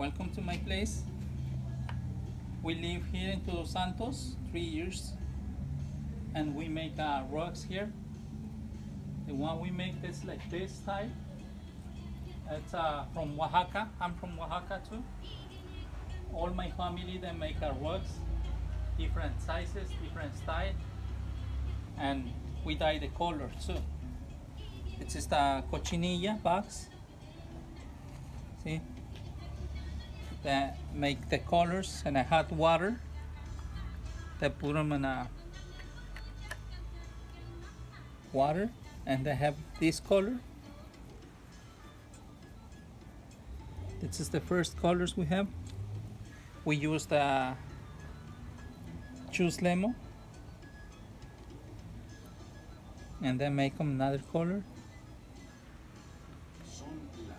welcome to my place. We live here in Todos Santos three years and we make uh, rugs here. The one we make is like this type. It's uh, from Oaxaca. I'm from Oaxaca too. All my family they make uh, rugs, different sizes, different style, and we dye the color too. It's just a cochinilla box. See? That make the colors in a hot water. They put them in a water and they have this color. This is the first colors we have. We use the choose lemon and then make them another color.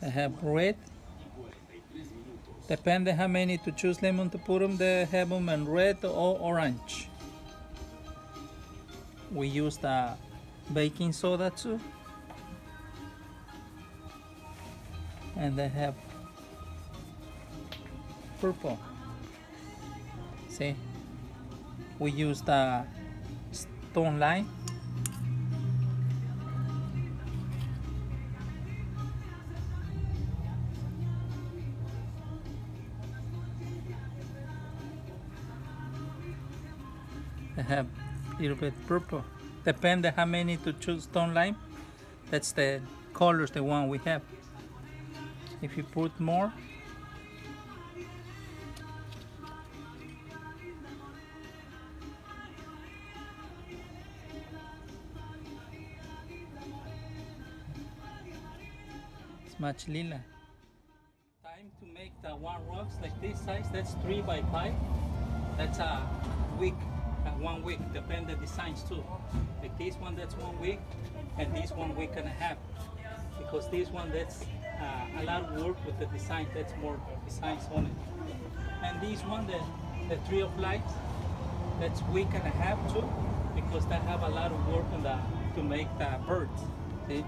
They have red. Depende how many to choose lemon to put them. They have them in red or orange. We use the baking soda too. And they have purple. See? We use the stone lime. They have a little bit purple. Depende how many to choose stone lime. That's the colors the one we have. If you put more, it's much lila. Time to make the one rocks like this size. That's three by five. That's a week, one week. Depend the designs too. Like this one, that's one week, and this one week and a half. Because this one, that's uh, a lot of work with the design. That's more designs on it. And this one, the the tree of lights, that's week and a half too, because they have a lot of work on the to make the birds. See?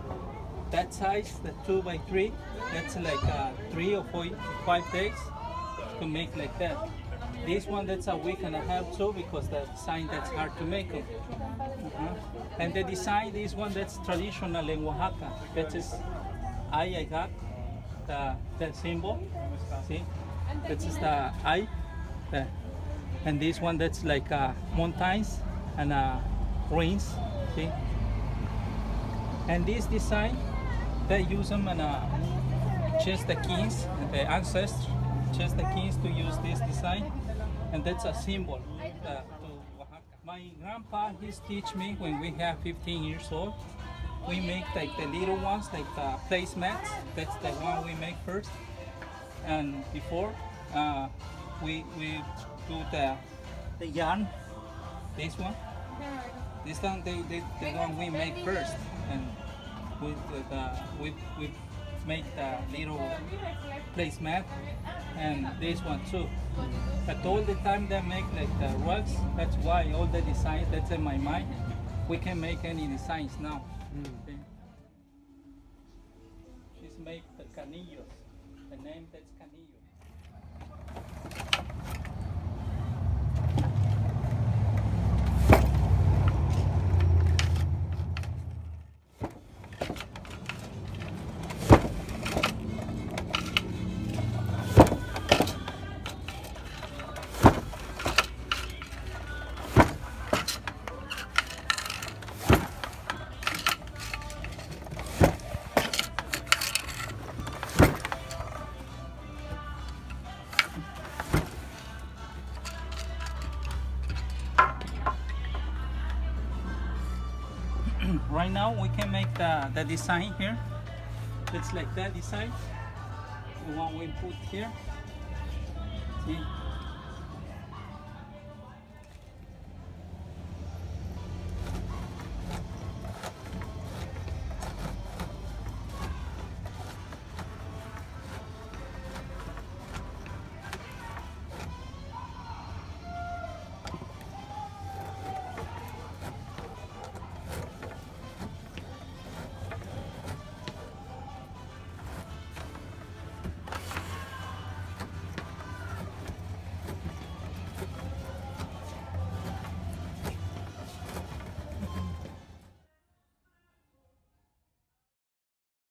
That size, the two by three, that's like uh, three or four, five days to make like that. This one that's a week and a half too because the design that's hard to make. Uh-huh. And the design, this one that's traditional in Oaxaca. That is eye I got, the, the symbol. See? This is the eye. The, and this one that's like uh, mountains and uh, rains. See? And this design, they use them in uh, just the kings, the ancestors, just the kings to use this design and that's a symbol uh, to Oaxaca. My grandpa, he's teach me when we have 15 years old. We make like the little ones, like the placemats. That's the one we make first. And before, uh, we we do the the yarn. This one. This one, they, they, the one we make first, and we the, we we make the little placemat and this one too. But all the time they make like the rugs, that's why all the designs that's in my mind, we can make any designs now. Hmm. Okay. Just make the canillos, the name that's canillo. right now we can make the, the design here. It's like that design. The one we put here. See?